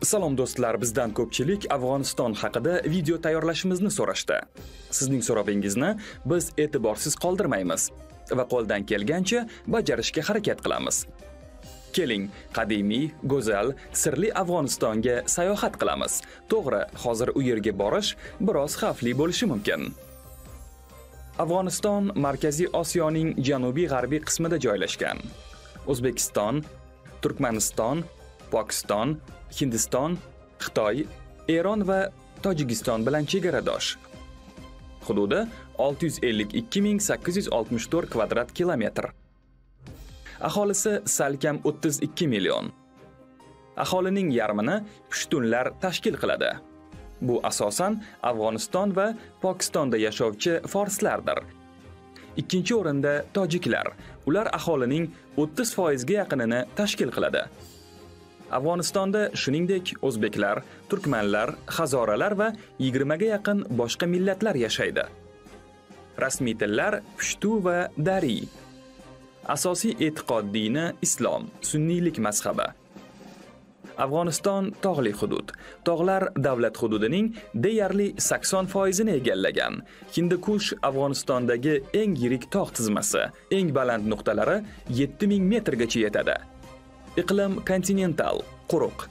Salom do'stlar, bizdan ko'pchilik Afg'oniston haqida video tayyorlashimizni so'rashdi. Sizning so'rovingizni biz e'tiborsiz qoldirmaymiz va qo'ldan kelgancha bajarishga harakat qilamiz. Keling, qadimiy, go'zal, sirli Afg'onistonga sayohat qilamiz. To'g'ri, hozir u yerga borish biroz xavfli bo'lishi mumkin. Afg'oniston Markaziy Osiyoning janubiy-g'arbiy qismida joylashgan. O'zbekiston, Turkmaniston, Pokiston, Hindiston, Xitoy, Eron va Tojikiston bilan chegaradosh. Hududi 652864 kvadrat kilometr. Aholisi salkam 32 million. Aholining yarmini pushtunlar tashkil qiladi. Bu asosan Afg'oniston va Pokistonda yashovchi forslardir. Ikkinchi o'rinda tojiklar. Ular aholining 30% ga yaqinini tashkil qiladi. Afg'onistonda shuningdek o'zbeklar, turkmanlar, hazoralar va 20 ga yaqin boshqa millatlar yashaydi. Rasmiy tillar pushtu va dari. Asosiy e'tiqod dini islom, sunniylik mazhabi. Afg'oniston tog'li hudud. Tog'lar davlat hududining deyarli 80% ni egallagan. Hindukush Afg'onistondagi eng yirik tog' tizmasi. Eng baland nuqtalari 7000 metrgacha yetadi. Iqlim kontinental, quruq.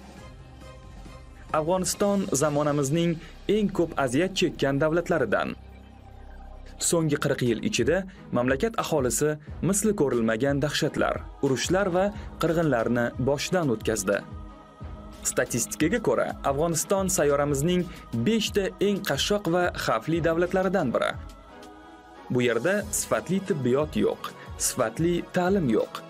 Afg'oniston zamonamizning eng ko'p aziyat chekkan davlatlaridan. So'nggi 40 yil ichida mamlakat aholisi misli ko'rilmagan dahshatlar, urushlar va qirg'inlarni boshdan o'tkazdi. Statistikaga ko'ra, Afg'oniston sayyoramizning 5 ta eng qashshoq va xavfli davlatlaridan biri. Bu yerda sifatli tibbiyot yo'q, sifatli ta'lim yo'q.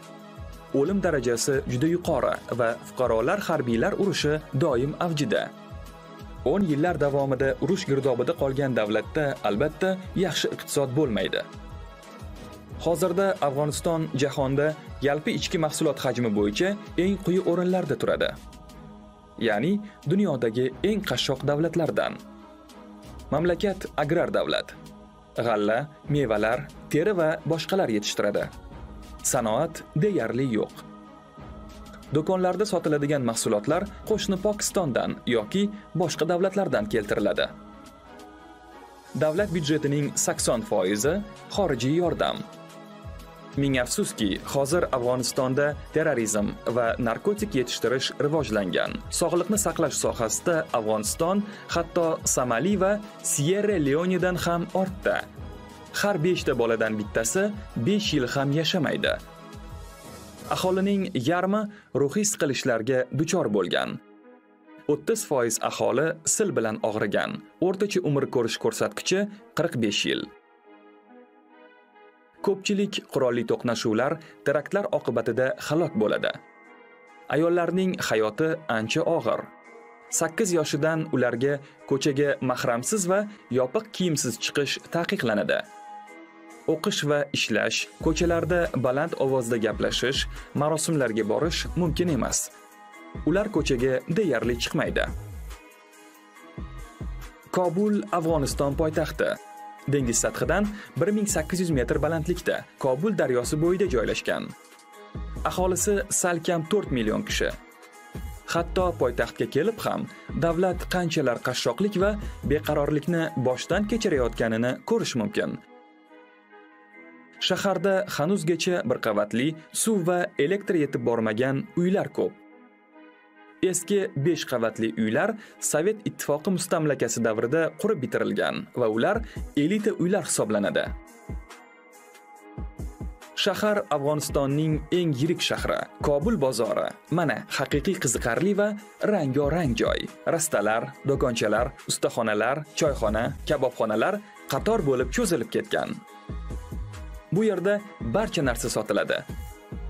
O'lim darajasi juda yuqori va fuqarolar harbiylar urushi doim avjida. 10 yillar davomida urush girdobida qolgan davlatda albatta yaxshi iqtisod bo'lmaydi. Hozirda Afg'oniston jahonda yalpi ichki mahsulot hajmi bo'yicha eng quyi o'rinlarda turadi. Ya'ni dunyodagi eng qashshoq davlatlardan. Mamlakat agrar davlat. G'alla, mevalar, teri va boshqalar yetishtiradi. Sanoat deyarli yo'q. Do'konlarda sotiladigan mahsulotlar qo'shni Pokistondan yoki boshqa davlatlardan keltiriladi. Davlat byudjetining 80% xorijiy yordam. Ming afsuski, hozir Afg'onistonda terrorizm va narkotik yetishtirish rivojlangan. Sog'liqni saqlash sohasida Afg'oniston hatto Somali va Sierra Leonedan ham ortda. Har 5 ta boladan bittasi 5 yil ham yashamaydi. Aholining yarmi ruhiy siqilishlarga duchor bo'lgan. 30% aholi sil bilan og'rigan. O'rtacha umr ko'rish ko'rsatkichi 45 yil. Ko'pchilik qurolli to'qnashuvlar, teraktlar oqibatida halok bo'ladi. Ayollarning hayoti ancha og'ir. 8 yoshidan ularga ko'chaga mahramsiz va yopiq kiyimsiz chiqish taqiqlanadi. O'qish va ishlash, ko'chalarda baland ovozda gaplashish, marosimlarga borish mumkin emas. Ular ko'chaga deyarli chiqmaydi. Kobul Afg'oniston poytaxti. Dengiz sathidan 1800 metr balandlikda, Kobul daryosi bo'yida joylashgan. Aholisi salkam 4 million kishi. Hatto poytaxtga kelib ham davlat qanchalar qashshoqlik va beqarorlikni boshdan kechirayotganini ko'rish mumkin. Shaharda hanuzgacha bir qavatli suv va elektr yetib bormagan uylar ko'p. Eski 5 qavatli uylar Sovet ittifoqi mustamlakasi davrida qurib bitirilgan va ular elita uylar hisoblanadi. Shahar Afg'onistonning eng yirik shahri, Kobul bozori. Mana haqiqiy qiziqarli va rang-rang joy. Rastalar, do'konchalar, ustaxonalar, choyxona, kabobxonalar qator bo'lib cho'zilib ketgan. Bu yerda barcha narsa sotiladi.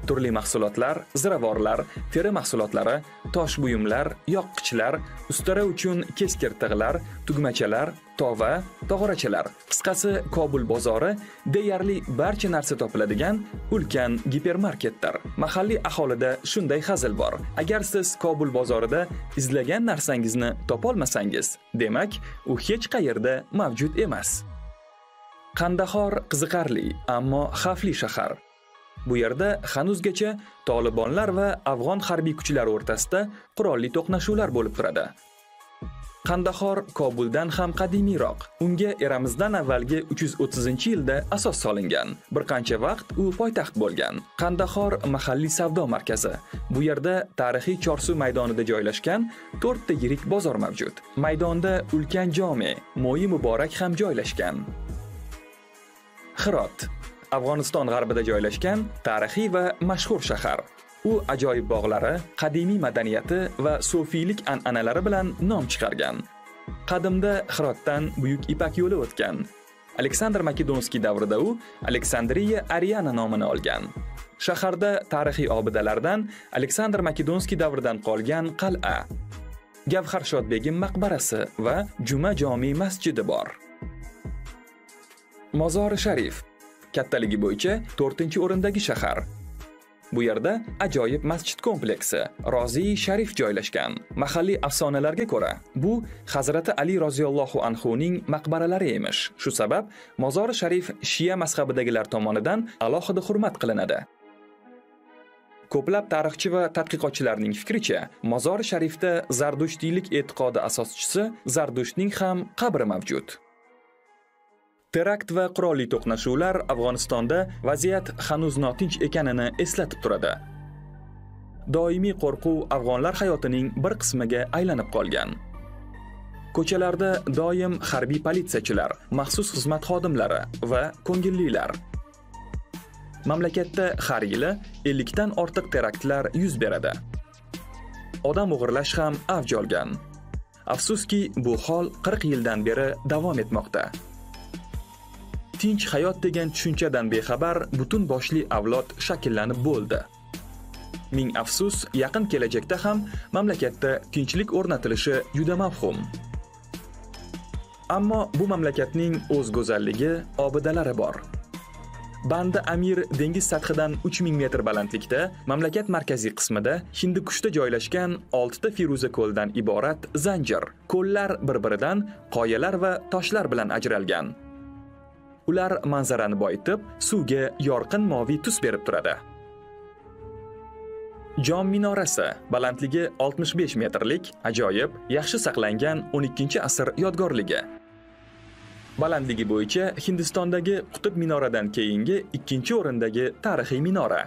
Turli mahsulotlar, ziravorlar, teri mahsulotlari, tosh buyumlar, yoqqichlar, ustara uchun keskir tig'lar, tugmachalar, tova, tog'orachalar. Qisqasi, Kobul bozori deyarli barcha narsa topiladigan ulkan gipermarketdir. Mahalliy aholida shunday hazil bor. Agar siz Kobul bozorida izlagan narsangizni topolmasangiz, demak, u hech qayerda mavjud emas. Qandahor qiziqarli, ammo xavfli shahar. Bu yerda hanuzgacha Tolibonlar va afg'on harbiy kuchlari o'rtasida qurolli to'qnashuvlar bo'lib turadi. Qandahor Kobuldan ham qadimiyroq. Unga eramizdan avvalgi 330-yilda asos solingan. Bir qancha vaqt u poytaxt bo'lgan. Qandahor mahalliy savdo markazi. Bu yerda tarixiy Chorsu maydonida joylashgan 4 ta yirik bozor mavjud. Maydonda ulkan jome, Mo'yi Muborak ham joylashgan. Xirot Afg'oniston g'arbida joylashgan tarixiy va mashhur shahar. U ajoyib bog'lari, qadimiy madaniyati va sufiylik an'analari bilan nom chiqargan. Qadimda Xirotdan buyuk Ipak yo'li o'tgan. Aleksandr Makedonskiy davrida u Aleksandriya Ariana nomini olgan. Shaharda tarixiy obidalardan Aleksandr Makedonskiy davridan qolgan qal'a, Gavhar Shodbegim maqbarasi va Juma jomiy masjidi bor. Mozori Sharif kattaligi bo'yicha 4-o'rindagi shahar. Bu yerda ajoyib masjid kompleksi Rozi Sharif joylashgan. Mahalliy afsonalarga ko'ra, bu Hazrati Ali roziyallohu anhu ning maqbaralari emish. Shu sabab Mozori Sharif shiya mazhabidagilar tomonidan alohida hurmat qilinadi. Ko'plab tarixchi va tadqiqotchilarning fikricha, Mozori Sharifda Zardushtiylik e'tiqodi asoschisi Zardushtning ham qabri mavjud. Terakt va qurolli to'qnashuvlar Afg'onistonda vaziyat hanuz notinch ekanini eslatib turadi. Doimiy qo'rquv afg'onlar hayotining bir qismiga aylanib qolgan. Ko'chalarda doim harbiy politsiyachilar, maxsus xizmat xodimlari va ko'ngillilar. Mamlakatda har yili 50 dan ortiq teraktlar yuz beradi. Odam o'g'irlash ham avj olgan. Afsuski, bu hol 40 yildan beri davom etmoqda. Tinch hayot degan tushunchadan bexabar butun boshli avlod shakllanib bo'ldi. Ming afsus, yaqin kelajakda ham mamlakatda tinchlik o'rnatilishi juda mavhum. Ammo bu mamlakatning o'z go'zalligi, obidalari bor. Banda Amir dengiz sathidan 3000 metr balandlikda, mamlakat markaziy qismida Hindikushda joylashgan 6 ta Firuza ko'ldan iborat zanjir. Ko'llar bir-biridan qoyalar va toshlar bilan ajralgan. Ular manzarani boyitib, suvga yorqin moviy tus berib turadi. Jom minorasi balandligi 65 metrlik, ajoyib, yaxshi saqlangan 12-asr yodgorligi. Balandligi bo'yicha Hindistondagi Qutb minoradan keyingi ikkinchi o'rindagi tarixiy minora.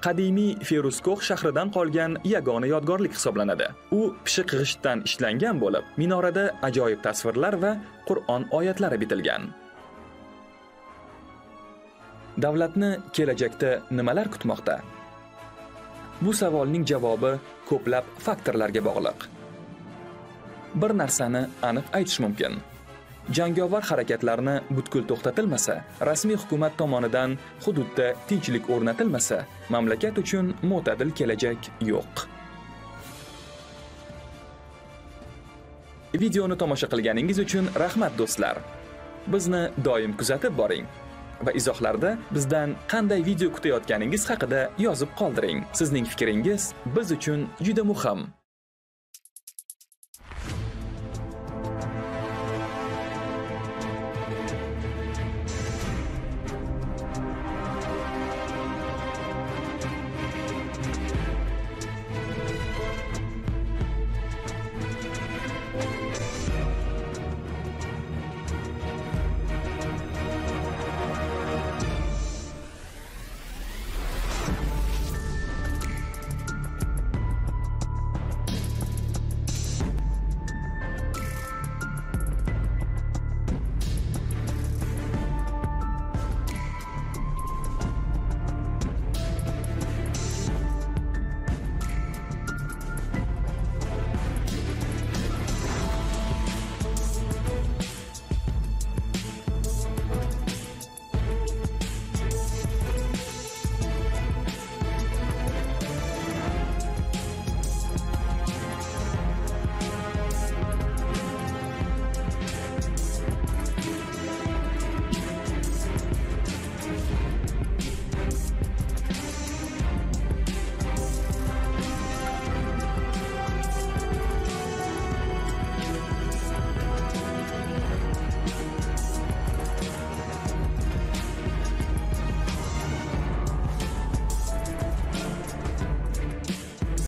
Qadimiy Feruzkoh shahridan qolgan yagona yodgorlik hisoblanadi. U pishiq g'ishtdan ishlangan bo'lib, minorada ajoyib tasvirlar va Qur'on oyatlari bitilgan. Davlatni kelajakda nimalar kutmoqda? Bu savolning javobi ko'plab faktorlarga bog'liq. Bir narsani aniq aytish mumkin. Jangovar harakatlarni butkul to'xtatilmasa, rasmiy hukumat tomonidan hududda tinchlik o'rnatilmasa, mamlakat uchun mo'tadil kelajak yo'q. Videoni tomosha qilganingiz uchun rahmat do'stlar. Bizni doim kuzatib boring. Va izohlarda bizdan qanday video kutayotganingiz haqida yozib qoldiring. Sizning fikringiz biz uchun juda muhim.